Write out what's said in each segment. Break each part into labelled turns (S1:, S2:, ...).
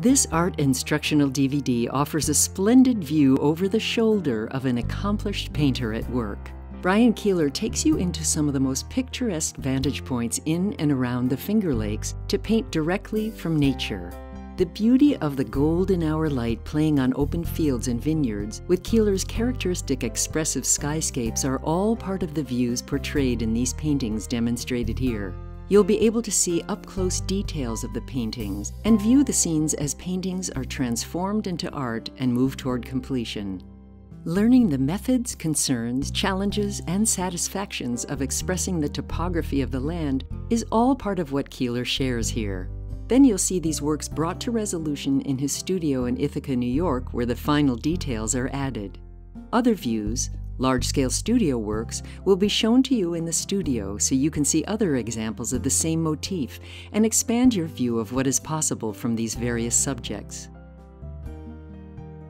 S1: This art instructional DVD offers a splendid view over the shoulder of an accomplished painter at work. Brian Keeler takes you into some of the most picturesque vantage points in and around the Finger Lakes to paint directly from nature. The beauty of the golden hour light playing on open fields and vineyards, with Keeler's characteristic expressive skyscapes, are all part of the views portrayed in these paintings demonstrated here. You'll be able to see up close details of the paintings and view the scenes as paintings are transformed into art and move toward completion. Learning the methods, concerns, challenges, and satisfactions of expressing the topography of the land is all part of what Keeler shares here. Then you'll see these works brought to resolution in his studio in Ithaca, New York, where the final details are added. Other views, Large scale studio works will be shown to you in the studio so you can see other examples of the same motif and expand your view of what is possible from these various subjects.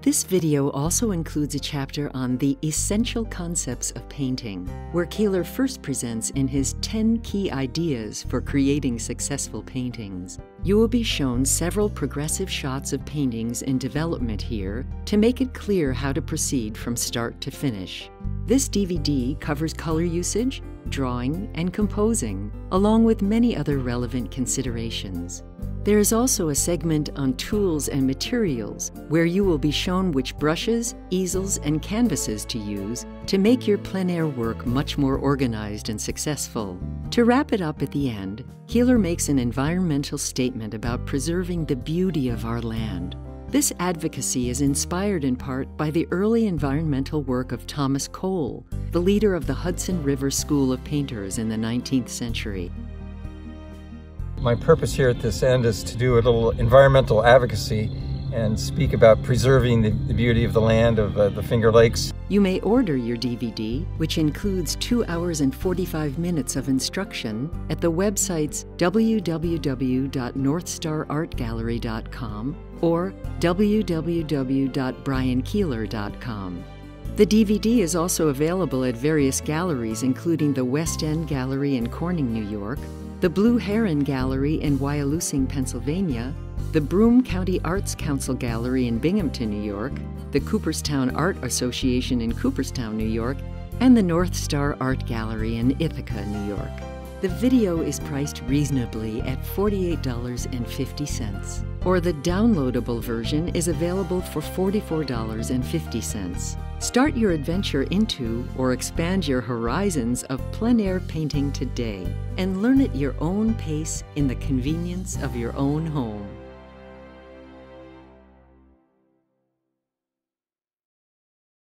S1: This video also includes a chapter on the essential concepts of painting, where Keeler first presents in his 10 key ideas for creating successful paintings. You will be shown several progressive shots of paintings in development here to make it clear how to proceed from start to finish. This DVD covers color usage, drawing, and composing, along with many other relevant considerations. There is also a segment on tools and materials where you will be shown which brushes, easels, and canvases to use to make your plein air work much more organized and successful. To wrap it up at the end, Keeler makes an environmental statement about preserving the beauty of our land. This advocacy is inspired in part by the early environmental work of Thomas Cole, the leader of the Hudson River School of Painters in the 19th century.
S2: My purpose here at this end is to do a little environmental advocacy and speak about preserving the, the beauty of the land of uh, the Finger Lakes.
S1: You may order your DVD, which includes 2 hours and 45 minutes of instruction, at the websites www.northstarartgallery.com or www.briankeeler.com. The DVD is also available at various galleries, including the West End Gallery in Corning, New York, the Blue Heron Gallery in Wyalusing, Pennsylvania, the Broome County Arts Council Gallery in Binghamton, New York, the Cooperstown Art Association in Cooperstown, New York, and the North Star Art Gallery in Ithaca, New York. The video is priced reasonably at $48.50, or the downloadable version is available for $44.50. Start your adventure into or expand your horizons of plein air painting today and learn at your own pace in the convenience of your own home.